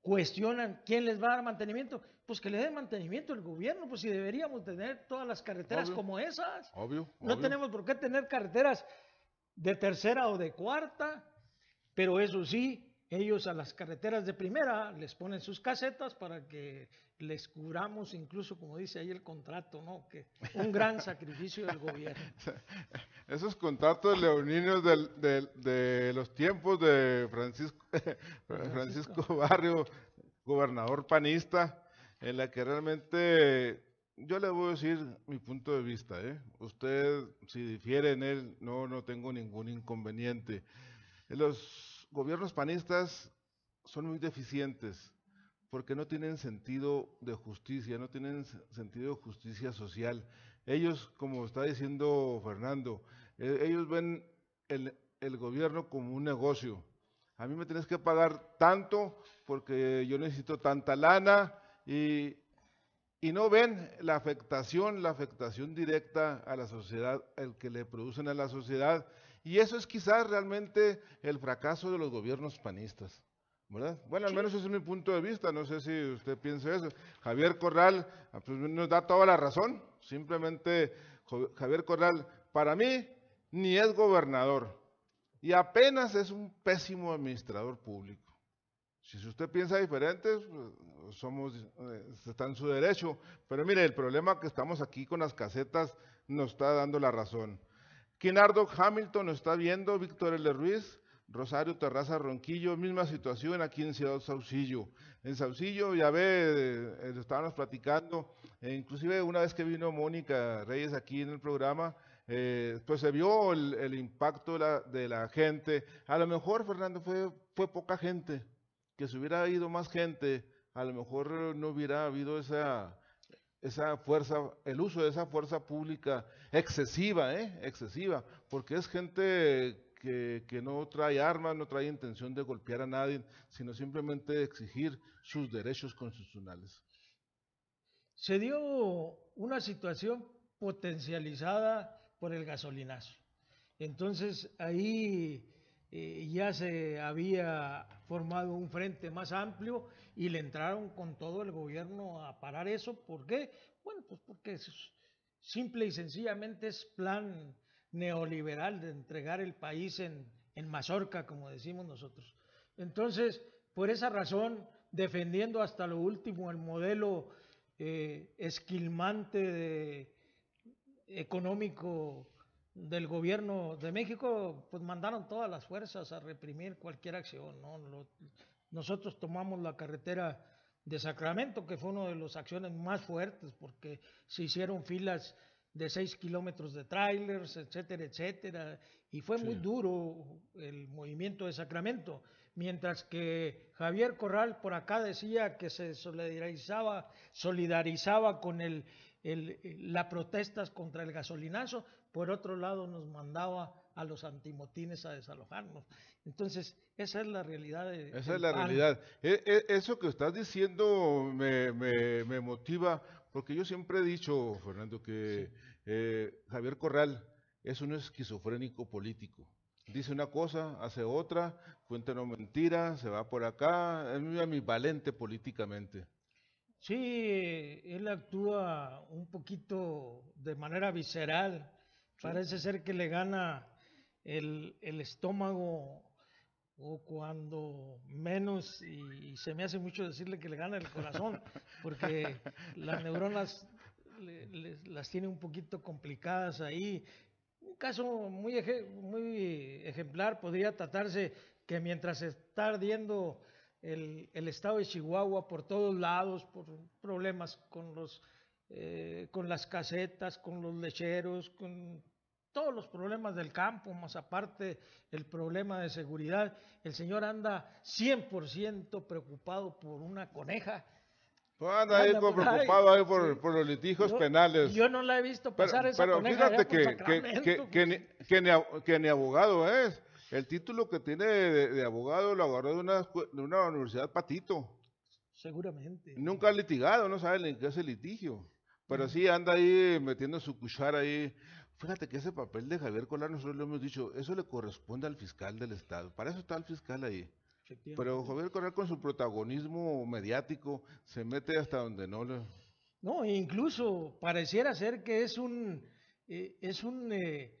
cuestionan quién les va a dar mantenimiento, pues que le den mantenimiento el gobierno, pues si deberíamos tener todas las carreteras como esas. Obvio, No tenemos por qué tener carreteras de tercera o de cuarta, pero eso sí, ellos a las carreteras de primera les ponen sus casetas para que les curamos incluso, como dice ahí el contrato, ¿no? Que un gran sacrificio del gobierno. [laughs] Esos contratos leoninos de los tiempos [laughs] de Francisco, Francisco Barrio, gobernador panista, en la que realmente yo le voy a decir mi punto de vista, ¿eh? Usted, si difiere en él, no, no tengo ningún inconveniente. Los gobiernos panistas son muy deficientes porque no tienen sentido de justicia, no tienen sentido de justicia social. Ellos, como está diciendo Fernando, eh, ellos ven el, el gobierno como un negocio. A mí me tienes que pagar tanto porque yo necesito tanta lana y, y no ven la afectación, la afectación directa a la sociedad, el que le producen a la sociedad. Y eso es quizás realmente el fracaso de los gobiernos panistas. ¿verdad? Bueno, al menos ese es mi punto de vista, no sé si usted piensa eso. Javier Corral ah, pues, nos da toda la razón, simplemente Javier Corral, para mí, ni es gobernador y apenas es un pésimo administrador público. Si usted piensa diferente, pues, somos, eh, está en su derecho. Pero mire, el problema que estamos aquí con las casetas nos está dando la razón. Quinardo Hamilton nos está viendo, Víctor L. Ruiz, Rosario Terraza Ronquillo, misma situación aquí en Ciudad Saucillo. En Saucillo, ya ve, eh, estábamos platicando, e inclusive una vez que vino Mónica Reyes aquí en el programa, eh, pues se vio el, impacto de la, gente. A lo mejor, Fernando, fue, fue poca gente, que si hubiera ido más gente, a lo mejor no hubiera habido esa, esa fuerza, el uso de esa fuerza pública excesiva, ¿eh? excesiva, porque es gente que, no trae armas, no trae intención de golpear a nadie, sino simplemente exigir sus derechos constitucionales. Se dio una situación potencializada por el gasolinazo. Entonces ahí eh, ya se había formado un frente más amplio y le entraron con todo el gobierno a parar eso. ¿Por qué? Bueno, pues porque simple y sencillamente es plan neoliberal de entregar el país en, en mazorca, como decimos nosotros. Entonces, por esa razón, defendiendo hasta lo último el modelo eh, esquilmante económico del gobierno de México, pues mandaron todas las fuerzas a reprimir cualquier acción. ¿no? nosotros tomamos la carretera de Sacramento, que fue una de las acciones más fuertes, porque se hicieron filas de seis kilómetros de trailers, etcétera, etcétera. Y fue muy duro el movimiento de Sacramento. Mientras que Javier Corral por acá decía que se solidarizaba, solidarizaba con el, el, las protestas contra el gasolinazo, por otro lado nos mandaba a los antimotines a desalojarnos. Entonces, esa es la realidad. De, esa es la realidad. E, e, eso que estás diciendo me, me, me motiva porque yo siempre he dicho, Fernando, que eh, Javier Corral es un esquizofrénico político. Dice una cosa, hace otra, cuenta una mentira, se va por acá, es muy ambivalente políticamente. Sí, él actúa un poquito de manera visceral. Parece ser que le gana el, el estómago o cuando menos, y, se me hace mucho decirle que le gana el corazón, porque las neuronas las tiene un poquito complicadas ahí. Un caso muy, muy ejemplar podría tratarse que mientras está ardiendo el, el, estado de Chihuahua por todos lados, por problemas con, los, eh, con las casetas, con los lecheros, con todos los problemas del campo, más aparte el problema de seguridad, el señor anda 100% preocupado por una coneja. Pues anda ahí preocupado ahí por, por, los litigios penales. Yo no la he visto pasar esa pero coneja fíjate que, que, que, ni, que, ni, que, ni, abogado es. El título que tiene de, abogado lo agarró de una, de una universidad patito. Seguramente. Nunca ha litigado, no sabe ni qué es el litigio. Pero sí anda ahí metiendo su cuchara ahí. Fíjate que ese papel de Javier Colar, nosotros lo hemos dicho, eso le corresponde al fiscal del Estado. Para eso está el fiscal ahí. Pero Javier Colar con su protagonismo mediático se mete hasta donde no le... No, incluso pareciera ser que es un, eh, es un eh,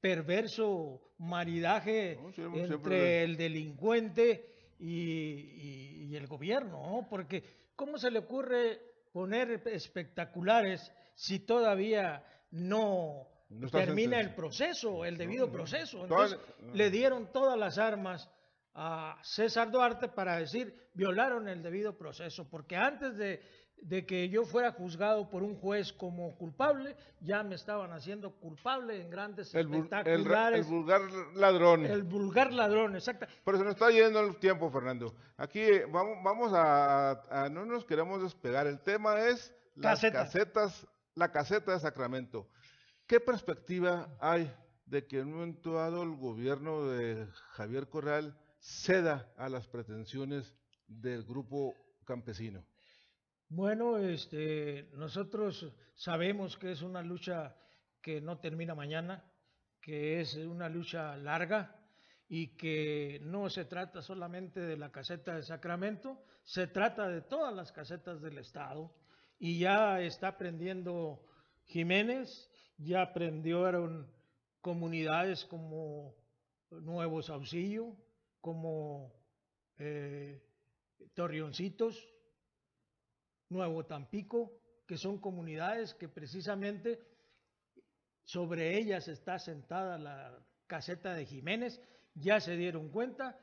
perverso maridaje entre el delincuente y, y el gobierno, ¿no? Porque ¿cómo se le ocurre poner espectaculares si todavía no termina el proceso, el debido proceso. Entonces, le dieron todas las armas a César Duarte para decir violaron el debido proceso, porque antes de, que yo fuera juzgado por un juez como culpable, ya me estaban haciendo culpable en grandes el, espectaculares. El, vulgar ladrón. El vulgar ladrón, exacto. Pero se nos está yendo el tiempo, Fernando. Aquí eh, vamos, vamos a, no nos queremos despegar. El tema es las casetas, la caseta de Sacramento. ¿Qué perspectiva hay de que en un momento dado el gobierno de Javier Corral ceda a las pretensiones del grupo campesino? Bueno, este, nosotros sabemos que es una lucha que no termina mañana, que es una lucha larga y que no se trata solamente de la caseta de Sacramento, se trata de todas las casetas del Estado. Y ya está aprendiendo Jiménez, ya aprendieron comunidades como Nuevos Auxilio, como eh, Nuevo Tampico, que son comunidades que precisamente sobre ellas está sentada la caseta de Jiménez, ya se dieron cuenta.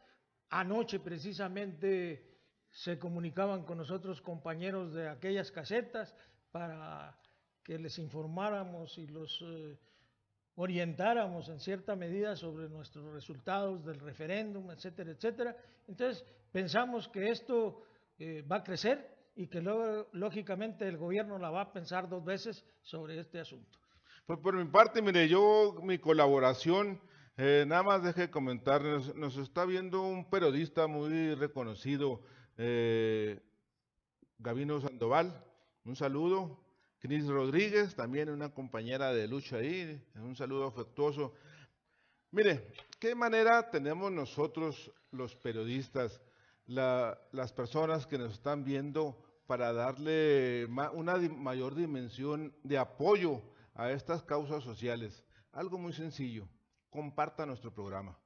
Anoche precisamente se comunicaban con nosotros compañeros de aquellas casetas para que les informáramos y los eh, orientáramos en cierta medida sobre nuestros resultados del referéndum, etcétera, etcétera. Entonces, pensamos que esto eh, va a crecer y que luego, lógicamente el gobierno la va a pensar dos veces sobre este asunto. Pues por mi parte, mire, yo mi colaboración, eh, nada más deje de comentar, nos, está viendo un periodista muy reconocido, eh, Gabino Sandoval, un saludo. Cris Rodríguez, también una compañera de lucha ahí, un saludo afectuoso. Mire, ¿qué manera tenemos nosotros los periodistas, las personas que nos están viendo, para darle una mayor dimensión de apoyo a estas causas sociales? Algo muy sencillo, comparta nuestro programa.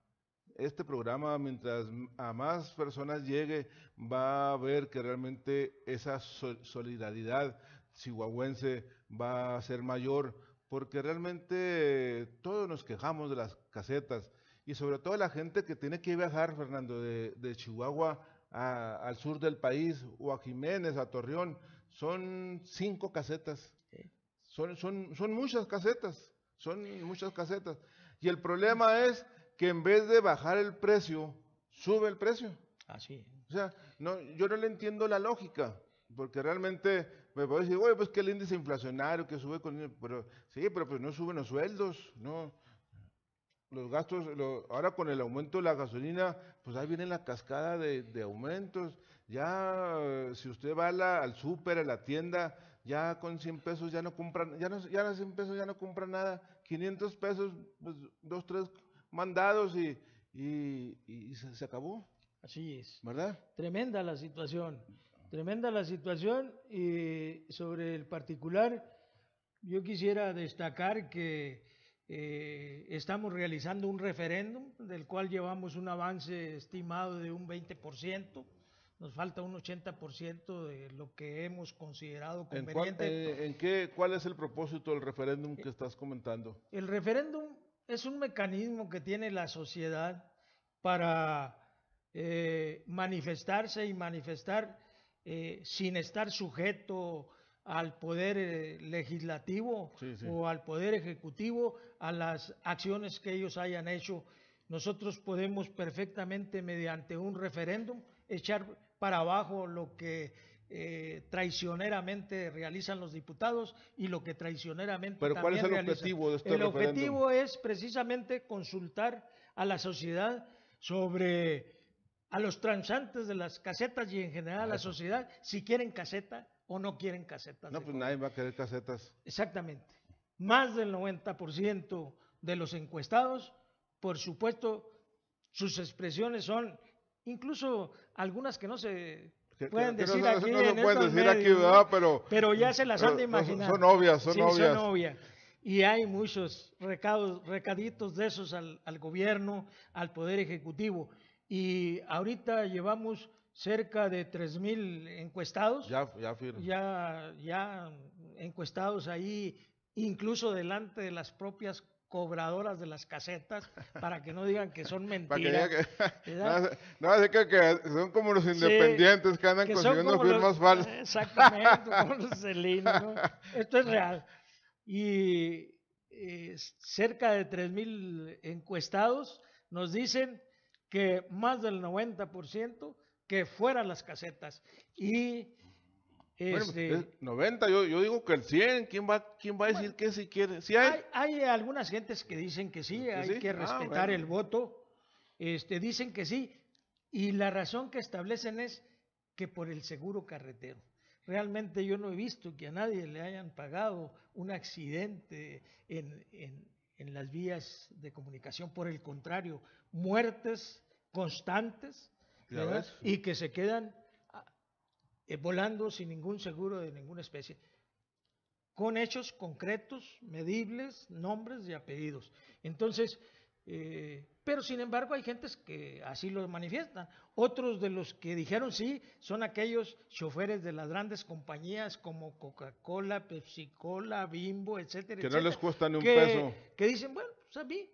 Este programa, mientras a más personas llegue, va a ver que realmente esa solidaridad chihuahuense va a ser mayor, porque realmente todos nos quejamos de las casetas y sobre todo la gente que tiene que viajar, Fernando, de, Chihuahua al sur del país o a Jiménez, a Torreón, son cinco casetas. Son, son, son muchas casetas, son muchas casetas. Y el problema es que en vez de bajar el precio, sube el precio. Así. O sea, no, yo no le entiendo la lógica, porque realmente me puede decir, oye, pues que el índice inflacionario que sube con... Pero, sí, pero pues no suben los sueldos, ¿no? Los gastos, ahora con el aumento de la gasolina, pues ahí viene la cascada de, aumentos. Ya, si usted va al súper, a la tienda, ya con 100 pesos ya no compran, ya no, ya 100 pesos ya no compran nada. 500 pesos, pues dos, tres mandados y, y, se, se acabó. Así es. ¿Verdad? Tremenda la situación. Tremenda la situación y sobre el particular, yo quisiera destacar que eh, estamos realizando un referéndum del cual llevamos un avance estimado de un 20%. Nos falta un 80% de lo que hemos considerado conveniente. Eh, ¿En, qué, cuál es el propósito del referéndum que estás comentando? El referéndum es un mecanismo que tiene la sociedad para eh, manifestarse y manifestar eh, sin estar sujeto al poder eh, legislativo o al poder ejecutivo a las acciones que ellos hayan hecho. Nosotros podemos perfectamente mediante un referéndum echar para abajo lo que eh, traicioneramente realizan los diputados y lo que traicioneramente Pero ¿cuál es el objetivo de este El objetivo es precisamente consultar a la sociedad sobre a los transantes de las casetas y en general a la sociedad si quieren caseta o no quieren casetas. No, pues nadie va a querer casetas. Exactamente. Más del 90% de los encuestados, por supuesto, sus expresiones son, incluso algunas que no se pueden decir aquí. No, se pueden decir aquí, ¿verdad? Pero, pero ya se las han de imaginar. Son obvias, son obvias. Son obvias. Y hay muchos recados, recaditos de esos al, al gobierno, al Poder Ejecutivo. Y ahorita llevamos cerca de 3.000 encuestados. Ya, ya, ya, ya encuestados ahí, incluso delante de las propias cobradoras de las casetas [laughs] para que no digan que son mentiras. [laughs] no, así que, que, son como los independientes que andan consiguiendo firmas falsas. [laughs] Exactamente, como los celinos. ¿no? Esto es real. Y eh, cerca de 3.000 encuestados nos dicen que más del 90% que fueran las casetas. Y Este, 90, yo, yo, digo que el 100, ¿quién va, quién va a decir que si quiere? Si hay... hay... algunas gentes que dicen que sí, hay que ah, respetar el voto, este, dicen que sí, y la razón que establecen es que por el seguro carretero. Realmente yo no he visto que a nadie le hayan pagado un accidente en, en, en las vías de comunicación, por el contrario, muertes constantes y que se quedan ah, eh, volando sin ningún seguro de ninguna especie, con hechos concretos, medibles, nombres y apellidos. Entonces, eh, pero sin embargo hay gentes que así lo manifiestan. Otros de los que dijeron sí son aquellos choferes de las grandes compañías como Coca-Cola, Pepsi-Cola, Bimbo, etcétera. Que no les cuesta ni un peso. Que dicen, bueno, pues a mí,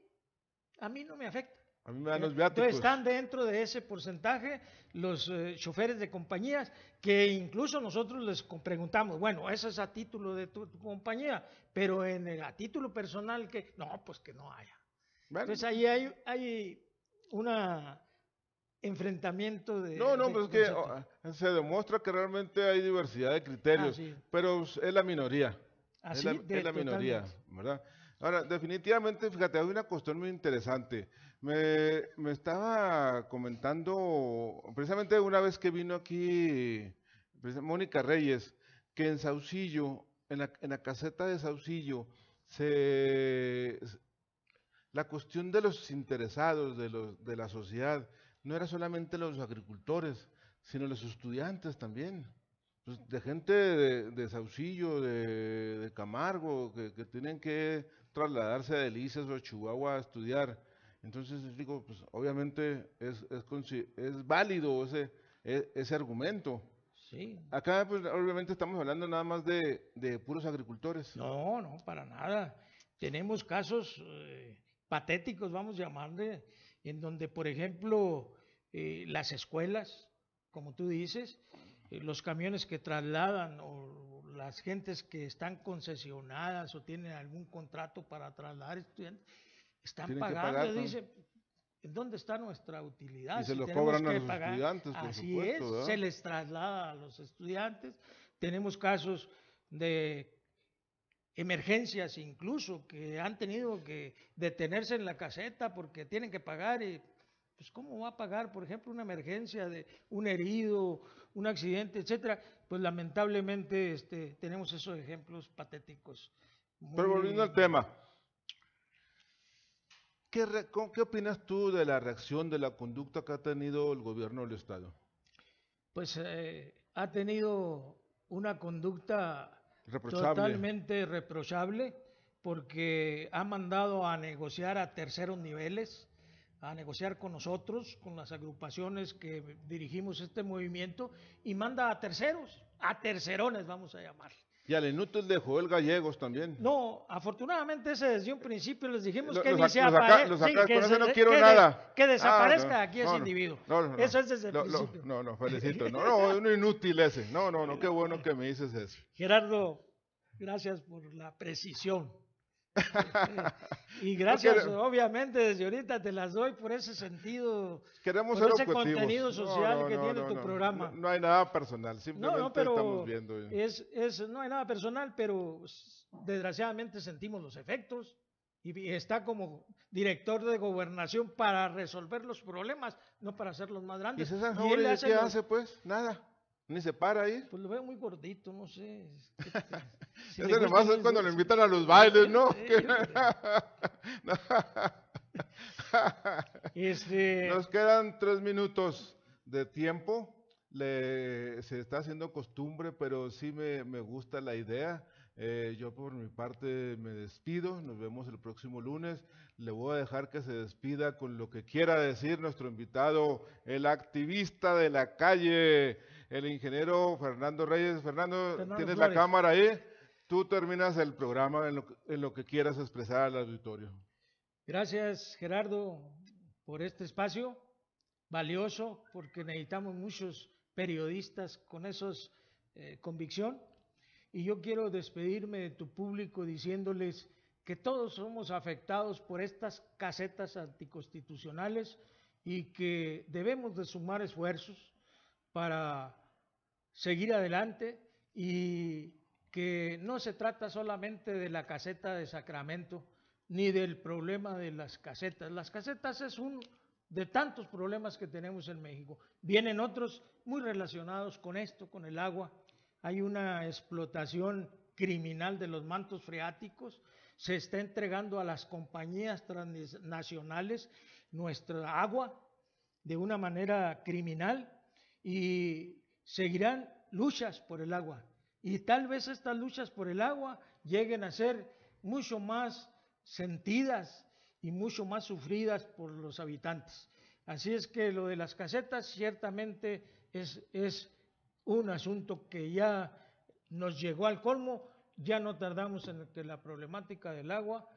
a mí no me afecta. A mí me dan los viáticos. Entonces están dentro de ese porcentaje los eh, choferes de compañías que incluso nosotros les preguntamos, bueno, eso es a título de tu, compañía, pero en el, a título personal que no, pues que no haya. Entonces ahí hay, hay un enfrentamiento de... No, no, pues es que oh, se demuestra que realmente hay diversidad de criterios, ah, pero es la minoría. es la, es la minoría, ¿verdad? Ahora, definitivamente, fíjate, hay una cuestión muy interesante. Me, me, estaba comentando, precisamente una vez que vino aquí Mónica Reyes, que en Saucillo, en la, en la caseta de Saucillo, se, la cuestión de los interesados, de, los, de la sociedad, no era solamente los agricultores, sino los estudiantes también. Pues, de gente de, de Saucillo, de, de Camargo, que, que, tienen que trasladarse a Delicias o a Chihuahua a estudiar. Entonces, digo, pues obviamente es, es, es válido ese, e, ese argumento. Sí. Acá, pues obviamente estamos hablando nada más de, de puros agricultores. No, no, para nada. Tenemos casos eh, patéticos, vamos a llamarle, en donde, por ejemplo, eh, las escuelas, como tú dices, eh, los camiones que trasladan o las gentes que están concesionadas o tienen algún contrato para trasladar estudiantes, están pagando, dice, ¿dónde está nuestra utilidad? Y se lo cobran a los estudiantes, por Así es, se les traslada a los estudiantes. Tenemos casos de emergencias incluso que han tenido que detenerse en la caseta porque tienen que pagar y pues cómo va a pagar, por ejemplo, una emergencia de un herido, un accidente, etcétera. Pues lamentablemente este, tenemos esos ejemplos patéticos. Pero volviendo al tema, ¿Qué, ¿Qué opinas tú de la reacción, de la conducta que ha tenido el gobierno del Estado? Pues eh, ha tenido una conducta totalmente reprochable porque ha mandado a negociar a terceros niveles, a negociar con nosotros, con las agrupaciones que dirigimos este movimiento y manda a terceros, a tercerones vamos a llamar. Y al inútil de Joel Gallegos también. No, afortunadamente ese desde un principio les dijimos que ni se aparezca. que, no quiero nada. que desaparezca aquí ese individuo. Eso es desde el principio. No, no, felicito. [laughs] No, no, un inútil ese. No, no, no, qué bueno que me dices eso. Gerardo, gracias por la precisión. Y [laughs] gracias, obviamente, desde ahorita te las doy por ese sentido, Queremos por ese contenido social que tiene tu programa. No, hay nada personal, simplemente estamos viendo. Es, es, no hay nada personal, pero desgraciadamente sentimos los efectos y está como director de gobernación para resolver los problemas, no para hacerlos más grandes. ¿Y César qué hace pues? Nada. Ni se para ahí. Pues lo veo muy gordito, no sé. [laughs] Si Eso nomás es cuando lo invitan a los bailes, ¿no? [laughs] este... Nos quedan tres minutos de tiempo. Le, se está haciendo costumbre, pero sí me, me gusta la idea. Eh, yo por mi parte me despido. Nos vemos el próximo lunes. Le voy a dejar que se despida con lo que quiera decir nuestro invitado, el activista de la calle el ingeniero Fernando Reyes. Fernando, tienes la cámara ahí. Tú terminas el programa en lo, que quieras expresar al auditorio. Gracias, Gerardo, por este espacio valioso, porque necesitamos muchos periodistas con esos eh, convicción. Y yo quiero despedirme de tu público diciéndoles que todos somos afectados por estas casetas anticonstitucionales y que debemos de sumar esfuerzos para seguir adelante y que no se trata solamente de la caseta de Sacramento ni del problema de las casetas. Las casetas es un de tantos problemas que tenemos en México. Vienen otros muy relacionados con esto, con el agua. Hay una explotación criminal de los mantos freáticos, se está entregando a las compañías transnacionales nuestra agua de una manera criminal y seguirán luchas por el agua. Y tal vez estas luchas por el agua lleguen a ser mucho más sentidas y mucho más sufridas por los habitantes. Así es que lo de las casetas ciertamente es, es un asunto que ya nos llegó al colmo, ya no tardamos en que la problemática del agua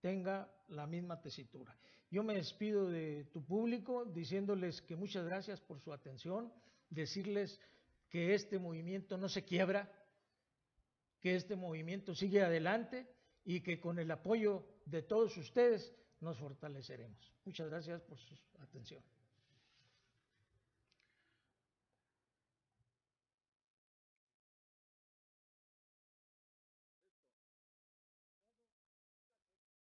tenga la misma tesitura. Yo me despido de tu público diciéndoles que muchas gracias por su atención, decirles que este movimiento no se quiebra, que este movimiento sigue adelante y que con el apoyo de todos ustedes nos fortaleceremos. Muchas gracias por su atención.